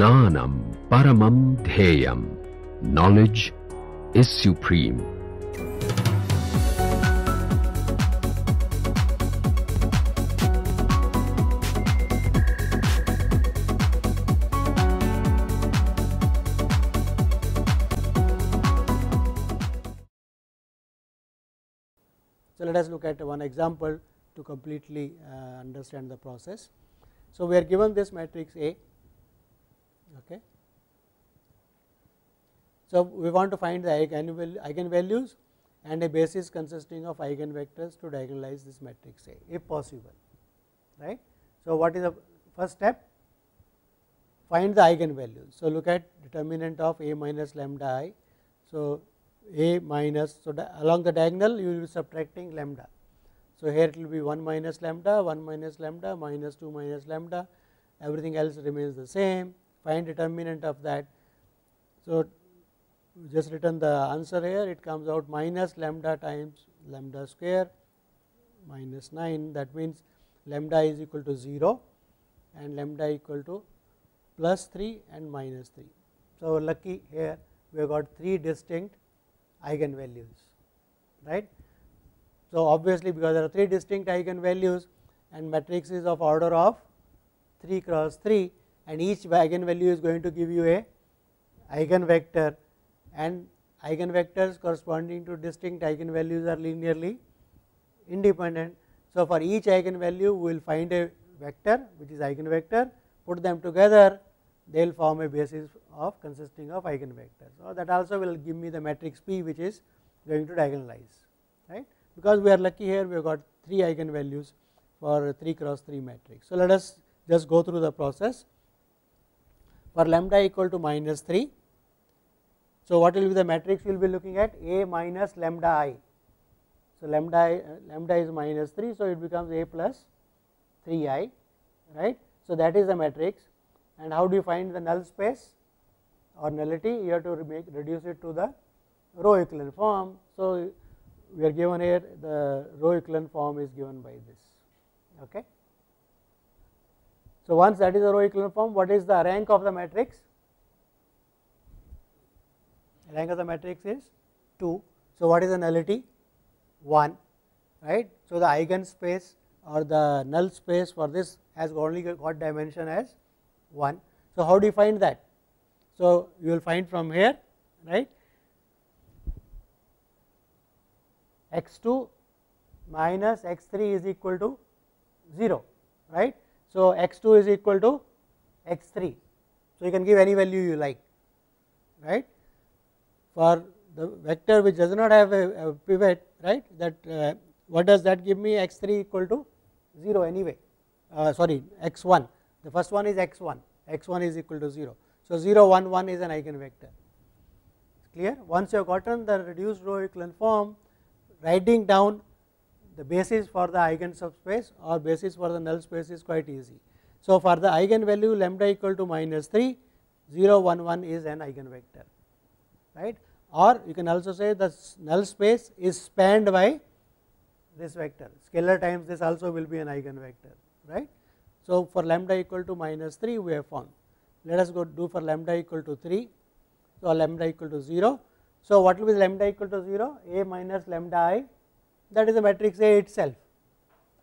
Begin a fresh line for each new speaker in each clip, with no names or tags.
Jnanam Paramam Dhyeyam. Knowledge is supreme.
So, let us look at one example to completely uh, understand the process. So, we are given this matrix A. Okay. So, we want to find the eigenvalues and a basis consisting of eigenvectors to diagonalize this matrix A if possible right. So, what is the first step find the eigenvalues. So, look at determinant of A minus lambda i. So, A minus so along the diagonal you will be subtracting lambda. So, here it will be 1 minus lambda 1 minus lambda minus 2 minus lambda everything else remains the same find determinant of that. So, just written the answer here it comes out minus lambda times lambda square minus 9 that means lambda is equal to 0 and lambda equal to plus 3 and minus 3. So, lucky here we have got 3 distinct eigenvalues right. So, obviously because there are 3 distinct eigenvalues and matrix is of order of 3 cross 3 and each eigenvalue is going to give you a eigenvector and eigenvectors corresponding to distinct eigenvalues are linearly independent. So, for each eigenvalue we will find a vector which is eigenvector put them together they will form a basis of consisting of eigenvectors. So, that also will give me the matrix P which is going to diagonalize right because we are lucky here we have got 3 eigenvalues for 3 cross 3 matrix. So, let us just go through the process for lambda equal to minus 3 so, what will be the matrix we will be looking at A minus lambda i. So, lambda i, lambda is minus 3. So, it becomes A plus 3 i right. So, that is the matrix and how do you find the null space or nullity you have to make reduce it to the row echelon form. So, we are given here the row echelon form is given by this. Okay. So, once that is the row echelon form what is the rank of the matrix rank of the matrix is 2. So, what is the nullity 1 right. So, the eigenspace or the null space for this has only got dimension as 1. So, how do you find that? So, you will find from here right x 2 minus x 3 is equal to 0 right. So, x 2 is equal to x 3. So, you can give any value you like right for the vector which does not have a, a pivot right? That uh, what does that give me? X 3 equal to 0 anyway. Uh, sorry x 1 the first one is x 1 x 1 is equal to 0. So, 0 1 1 is an eigenvector. Clear? Once you have gotten the reduced row echelon form writing down the basis for the eigen subspace or basis for the null space is quite easy. So, for the eigenvalue lambda equal to minus 3 0 1 1 is an eigenvector right or you can also say the null space is spanned by this vector scalar times this also will be an eigenvector right. So, for lambda equal to minus 3 we have found let us go do for lambda equal to 3 so lambda equal to 0. So, what will be lambda equal to 0 a minus lambda i that is a matrix A itself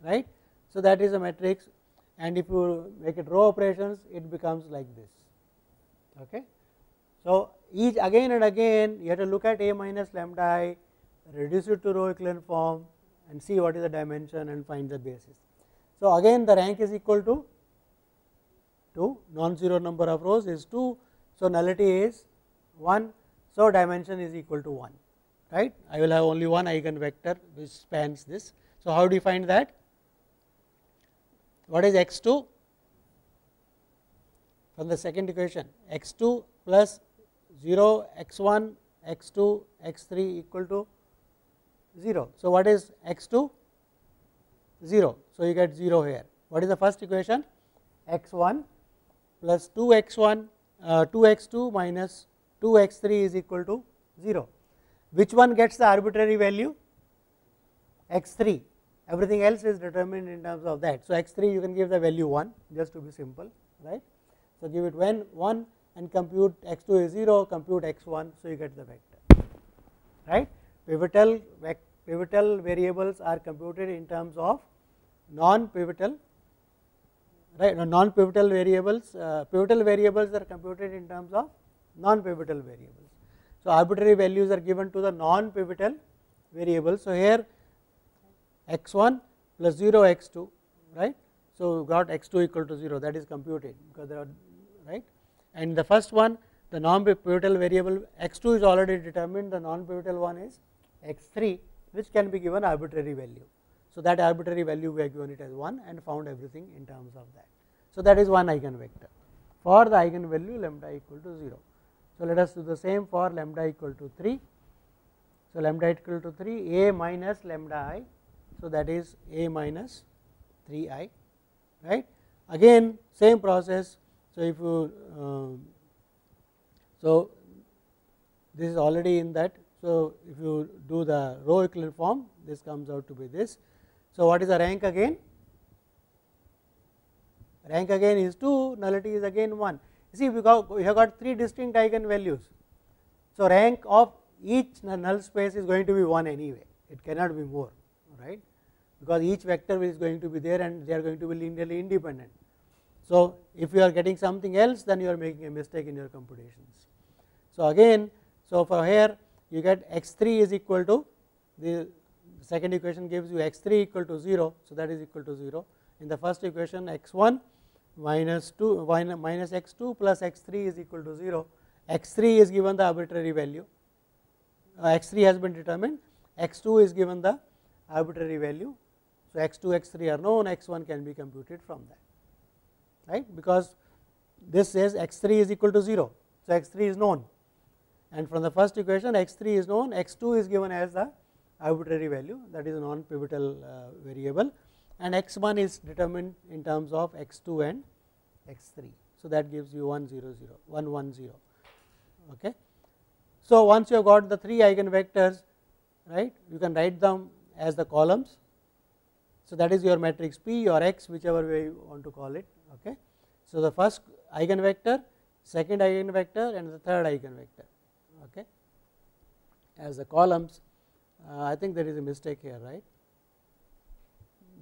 right. So, that is a matrix and if you make it row operations it becomes like this okay. So, each again and again you have to look at a minus lambda i reduce it to row echelon form and see what is the dimension and find the basis. So, again the rank is equal to 2 non-zero number of rows is 2. So, nullity is 1. So, dimension is equal to 1 right I will have only one eigenvector which spans this. So, how do you find that what is x 2 from the second equation x 2 plus 0 x 1 x 2 x 3 equal to 0. So, what is x 2 0. So, you get 0 here what is the first equation x 1 plus 2 x 1 uh, 2 x 2 minus 2 x 3 is equal to 0 which one gets the arbitrary value x 3 everything else is determined in terms of that. So, x 3 you can give the value 1 just to be simple right. So, give it when 1 and compute x 2 is 0 compute x 1. So, you get the vector right pivotal pivotal variables are computed in terms of non pivotal right non pivotal variables uh, pivotal variables are computed in terms of non pivotal variables. So, arbitrary values are given to the non pivotal variables. So, here x 1 plus 0 x 2 right. So, got x 2 equal to 0 that is computed because there are right and the first one the non pivotal variable x 2 is already determined the non pivotal one is x 3 which can be given arbitrary value. So, that arbitrary value we have given it as 1 and found everything in terms of that. So, that is one eigenvector for the eigenvalue lambda equal to 0. So, let us do the same for lambda equal to 3. So, lambda equal to 3 a minus lambda i. So, that is a minus 3 i right. Again same process. So, if you uh, so this is already in that. So, if you do the row echelon form this comes out to be this. So, what is the rank again? Rank again is 2, nullity is again 1. You see we, got, we have got 3 distinct eigenvalues. So, rank of each null space is going to be 1 anyway, it cannot be more right because each vector is going to be there and they are going to be linearly independent. So, if you are getting something else then you are making a mistake in your computations. So, again so for here you get x 3 is equal to the second equation gives you x 3 equal to 0. So, that is equal to 0 in the first equation x 1 minus 2 minus x 2 plus x 3 is equal to 0 x 3 is given the arbitrary value. Uh, x 3 has been determined. X 2 is given the arbitrary value. So, x 2 x 3 are known. X 1 can be computed from that right because this says x 3 is equal to 0. So, x 3 is known and from the first equation x 3 is known x 2 is given as the arbitrary value that is a non pivotal uh, variable and x 1 is determined in terms of x 2 and x 3. So, that gives you 1 0 0 1 1 0 okay. So, once you have got the 3 eigenvectors right you can write them as the columns so, that is your matrix P or X whichever way you want to call it. Okay. So, the first eigenvector, second eigenvector and the third eigenvector okay. as the columns. Uh, I think there is a mistake here right.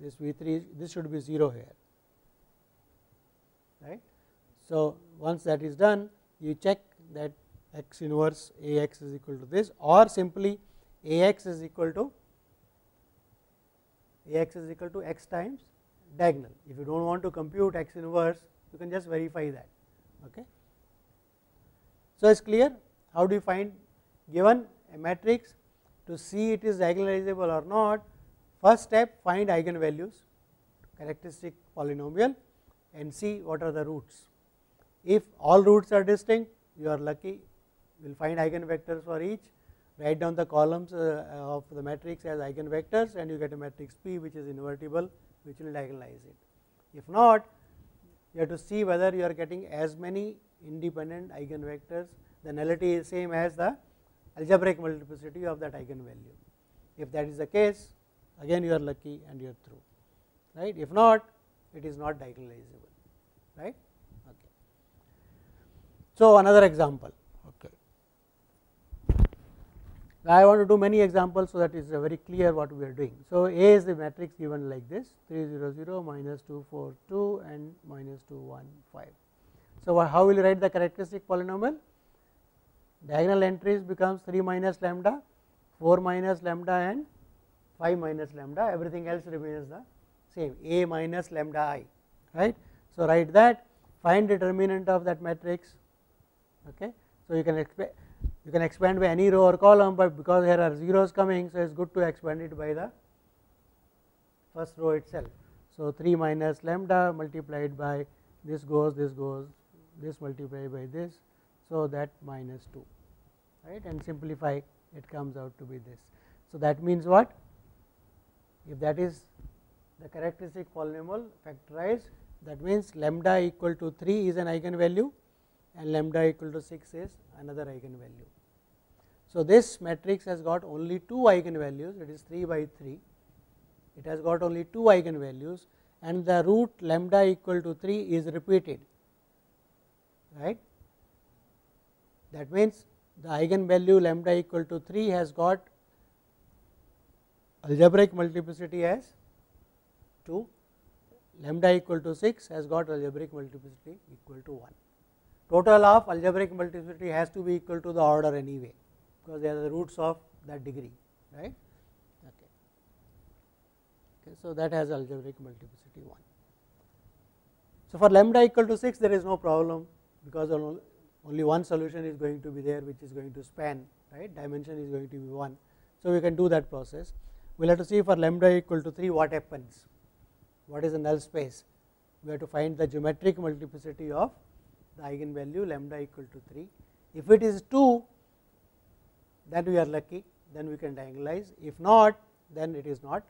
This V 3 this should be 0 here right. So, once that is done you check that x inverse A x is equal to this or simply A x is equal to Ax is equal to x times diagonal. If you do not want to compute x inverse, you can just verify that. Okay. So, it is clear how do you find given a matrix to see it is diagonalizable or not. First step find eigenvalues characteristic polynomial and see what are the roots. If all roots are distinct, you are lucky, you will find eigenvectors for each write down the columns uh, of the matrix as eigenvectors and you get a matrix P which is invertible which will diagonalize it. If not you have to see whether you are getting as many independent eigenvectors the nullity is same as the algebraic multiplicity of that eigenvalue. If that is the case again you are lucky and you are through right if not it is not diagonalizable right okay. So another example I want to do many examples so that it is very clear what we are doing. So, A is the matrix given like this 3 0 0 minus 2 4 2 and minus 2 1 5. So, how will you write the characteristic polynomial? Diagonal entries becomes 3 minus lambda, 4 minus lambda and 5 minus lambda everything else remains the same A minus lambda i right. So, write that find determinant of that matrix okay. So, you can expect you can expand by any row or column, but because there are zeros coming, so it is good to expand it by the first row itself. So, 3 minus lambda multiplied by this goes, this goes, this multiplied by this, so that minus 2 right and simplify it comes out to be this. So, that means what? If that is the characteristic polynomial factorized that means lambda equal to 3 is an eigenvalue and lambda equal to 6 is another eigenvalue. So, this matrix has got only two eigenvalues it is 3 by 3, it has got only two eigenvalues and the root lambda equal to 3 is repeated right. That means, the eigenvalue lambda equal to 3 has got algebraic multiplicity as 2, lambda equal to 6 has got algebraic multiplicity equal to 1. Total of algebraic multiplicity has to be equal to the order anyway, because they are the roots of that degree, right. Okay. Okay, so, that has algebraic multiplicity 1. So, for lambda equal to 6 there is no problem because only one solution is going to be there which is going to span right dimension is going to be 1. So, we can do that process we will have to see for lambda equal to 3 what happens what is the null space we have to find the geometric multiplicity of the eigenvalue lambda equal to 3 if it is 2 then we are lucky then we can diagonalize if not then it is not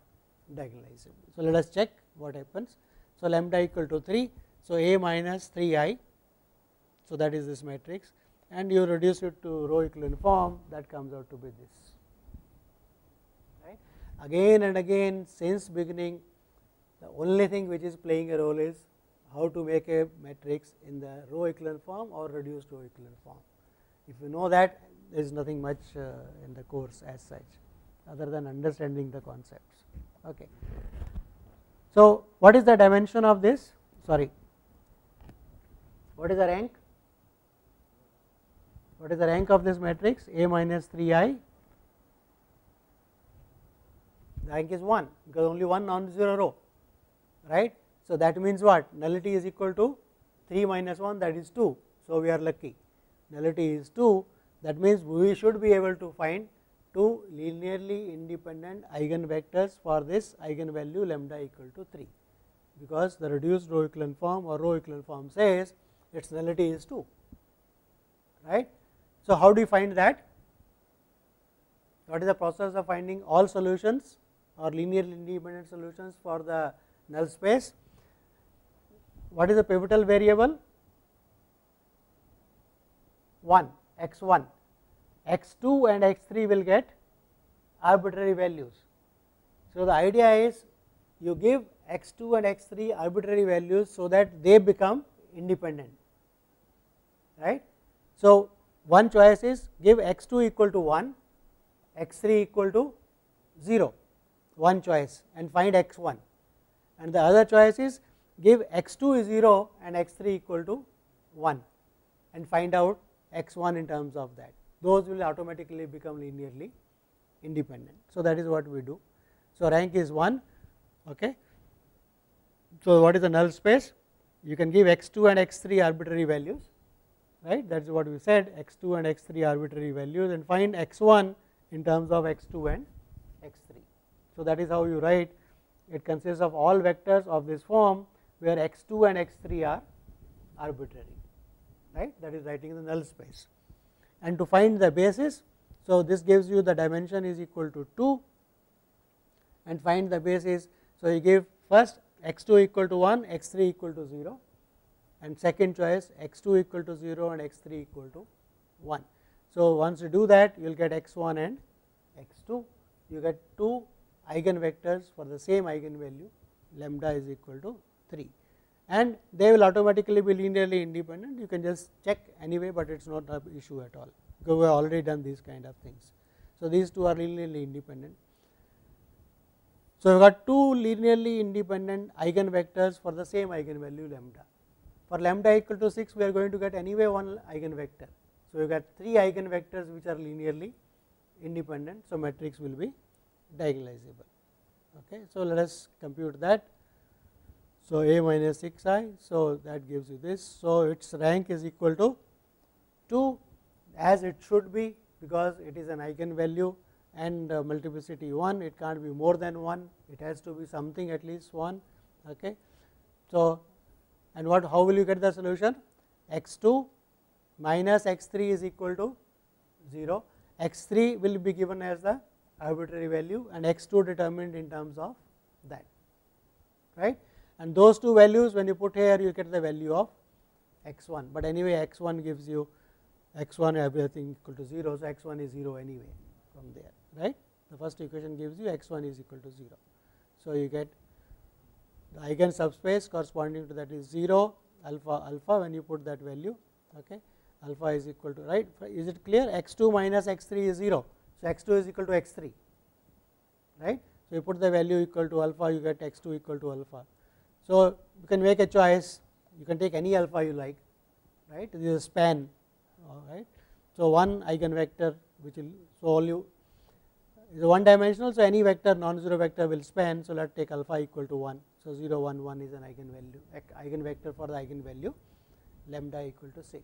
diagonalizable. So, let us check what happens. So, lambda equal to 3. So, A minus 3 i so, that is this matrix and you reduce it to row echelon form that comes out to be this. Right. Again and again since beginning the only thing which is playing a role is how to make a matrix in the row echelon form or reduced row echelon form. If you know that there is nothing much uh, in the course as such other than understanding the concepts. Okay. So, what is the dimension of this sorry what is the rank what is the rank of this matrix A minus 3 i the rank is 1 because only one non-zero row right. So, that means what nullity is equal to 3 minus 1 that is 2. So, we are lucky nullity is 2 that means we should be able to find two linearly independent eigenvectors for this eigenvalue lambda equal to 3 because the reduced row echelon form or row echelon form says its nullity is 2 right. So, how do you find that? What is the process of finding all solutions or linearly independent solutions for the null space? What is the pivotal variable? 1 x 1, x 2 and x 3 will get arbitrary values. So, the idea is you give x 2 and x 3 arbitrary values, so that they become independent right. So, one choice is give x 2 equal to 1, x 3 equal to 0, one choice and find x 1 and the other choice is give x 2 is 0 and x 3 equal to 1 and find out x 1 in terms of that. Those will automatically become linearly independent. So, that is what we do. So, rank is 1. Okay. So, what is the null space? You can give x 2 and x 3 arbitrary values right that is what we said x 2 and x 3 arbitrary values and find x 1 in terms of x 2 and x 3. So, that is how you write it consists of all vectors of this form where x 2 and x 3 are arbitrary right that is writing the null space and to find the basis. So, this gives you the dimension is equal to 2 and find the basis. So, you give first x 2 equal to 1 x 3 equal to 0 and second choice x 2 equal to 0 and x 3 equal to 1. So, once you do that you will get x 1 and x 2 you get two eigenvectors for the same eigenvalue lambda is equal to 3 and they will automatically be linearly independent you can just check anyway, but it is not an issue at all because we have already done these kind of things. So, these two are linearly independent. So, we have got two linearly independent eigenvectors for the same eigenvalue lambda for lambda equal to 6 we are going to get anyway one eigenvector. So, you got 3 eigenvectors which are linearly independent. So, matrix will be diagonalizable. Okay. So, let us compute that. So, A minus 6 i. So, that gives you this. So, its rank is equal to 2 as it should be because it is an eigenvalue and uh, multiplicity 1 it can't be more than 1 it has to be something at least 1 okay so and what how will you get the solution x 2 minus x 3 is equal to 0 x 3 will be given as the arbitrary value and x 2 determined in terms of that right and those two values when you put here you get the value of x 1 but anyway x 1 gives you x 1 everything equal to 0 so x 1 is 0 anyway from there right? The first equation gives you x 1 is equal to 0 so you get the eigen subspace corresponding to that is 0 alpha alpha when you put that value okay? Alpha is equal to right? Is it clear? x 2 minus x 3 is 0 so x 2 is equal to x 3 right? So you put the value equal to alpha you get x 2 equal to alpha so you can make a choice. You can take any alpha you like right? This is a span all right? So one eigenvector which will so all you is one dimensional so any vector non-zero vector will span. So let us take alpha equal to 1 so 0 1 1 is an eigenvalue eigenvector for the eigenvalue lambda equal to 6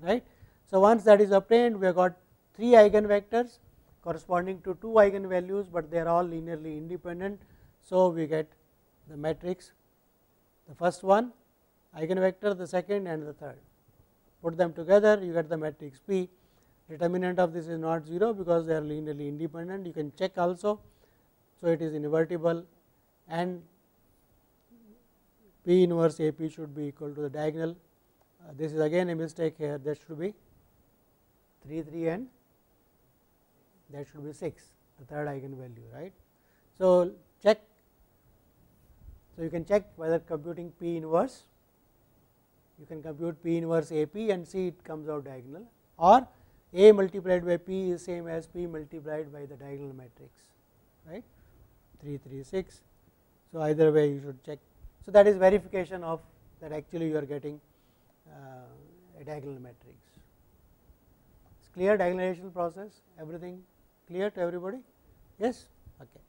right? So once that is obtained we have got three eigenvectors corresponding to two eigenvalues but they are all linearly independent. So we get the matrix the first one eigenvector the second and the third. Put them together you get the matrix P. Determinant of this is not 0 because they are linearly independent. You can check also. So it is invertible and P inverse A P should be equal to the diagonal. Uh, this is again a mistake here. That should be 3 3 and that should be 6 the third eigenvalue right. So, check so you can check whether computing P inverse you can compute P inverse A P and see it comes out diagonal or A multiplied by P is same as P multiplied by the diagonal matrix right 3 3 6. So, either way you should check. So, that is verification of that actually you are getting uh, a diagonal matrix. It's clear diagonalization process everything clear to everybody yes okay.